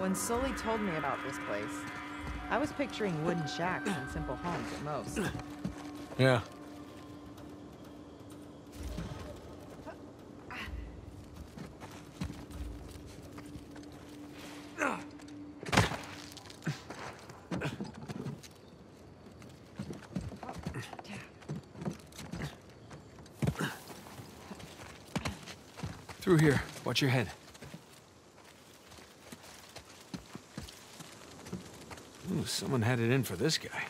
when Sully told me about this place, I was picturing wooden shacks and simple homes at most. Yeah. Through here. Watch your head. Someone had it in for this guy.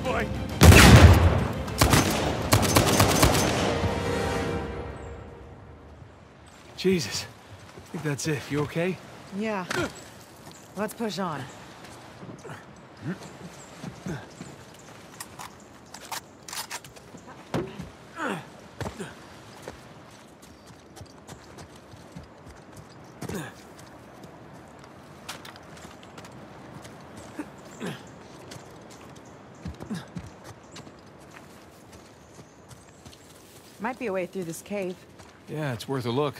Boy! Jesus. I think that's it. You okay? Yeah. Let's push on. Might be a way through this cave. Yeah, it's worth a look.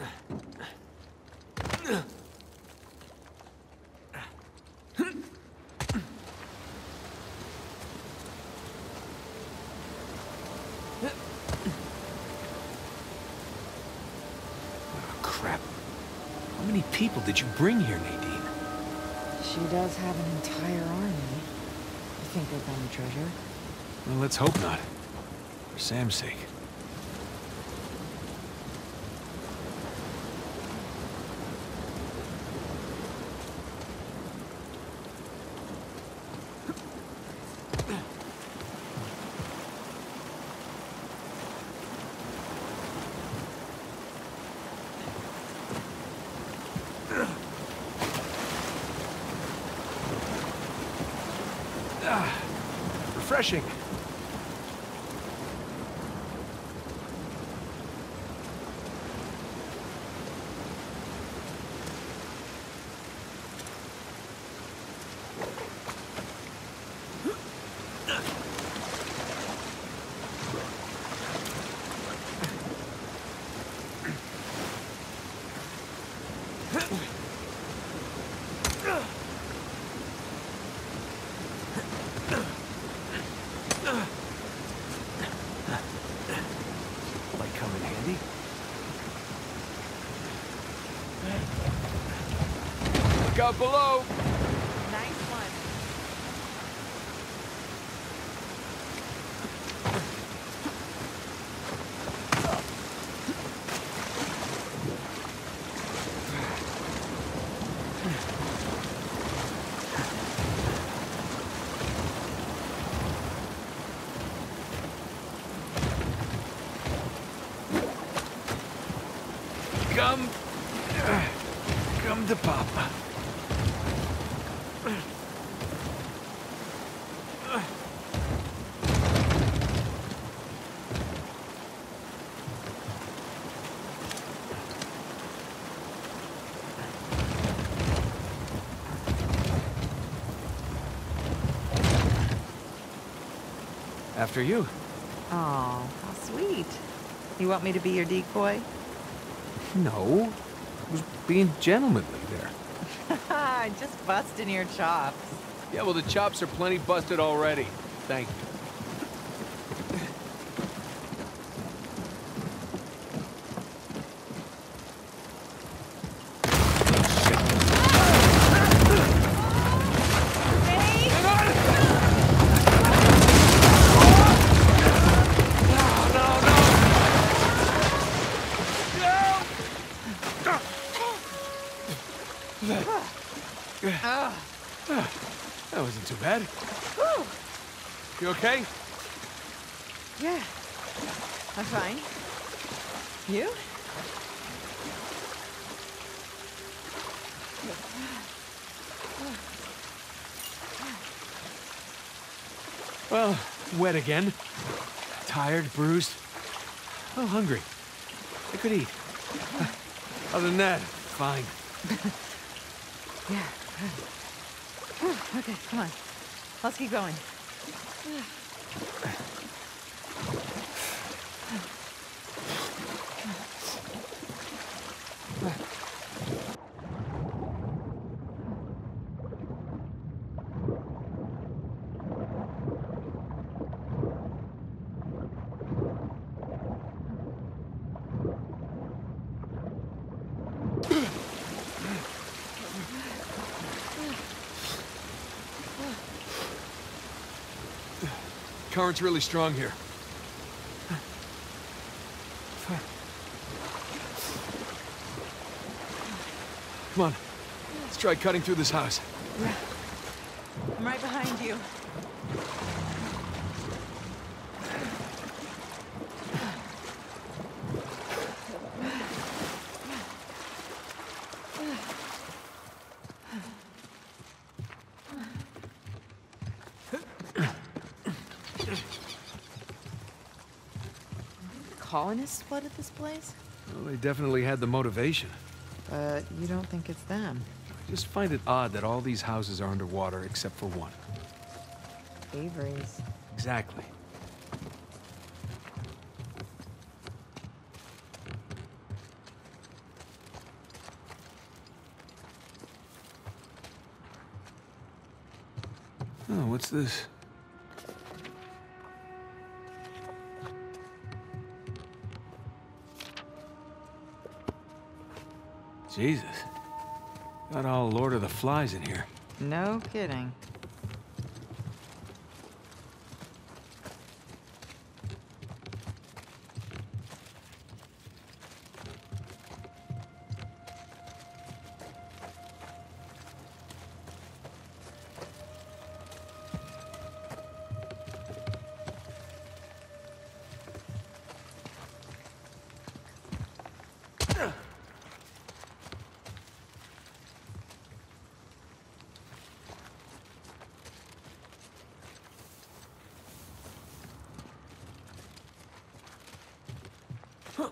Oh, people did you bring here, Nadine? She does have an entire army. I think they found the treasure? Well, let's hope not. For Sam's sake. Refreshing. Might come in handy. Look out below! Nice one. Come. Come to Papa. After you. Oh, how sweet. You want me to be your decoy? No. I was being gentlemanly there. Just busting your chops. Yeah, well, the chops are plenty busted already. Thank you. You okay? Yeah. I'm fine. You? Well, wet again. Tired, bruised. Oh, hungry. I could eat. Other than that, fine. Yeah. Okay, come on. Let's keep going. Yeah. The current's really strong here. Come on. Let's try cutting through this house. Yeah. I'm right behind you. Colonists flooded this place? Well, they definitely had the motivation. But you don't think it's them. I just find it odd that all these houses are underwater except for one. Avery's. Exactly. Oh, what's this? Jesus. Got all Lord of the Flies in here. No kidding. Huh.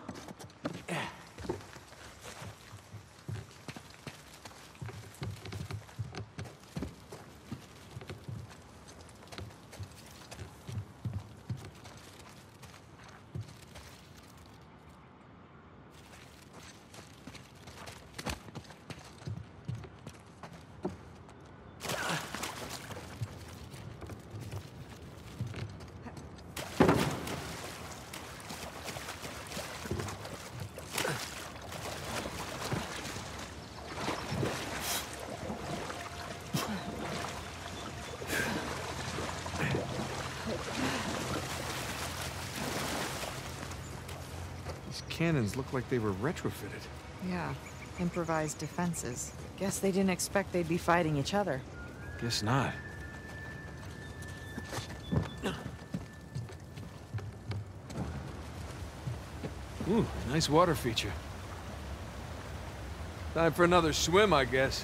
These cannons look like they were retrofitted. Yeah, improvised defenses. Guess they didn't expect they'd be fighting each other. Guess not. Ooh, nice water feature. Time for another swim, I guess.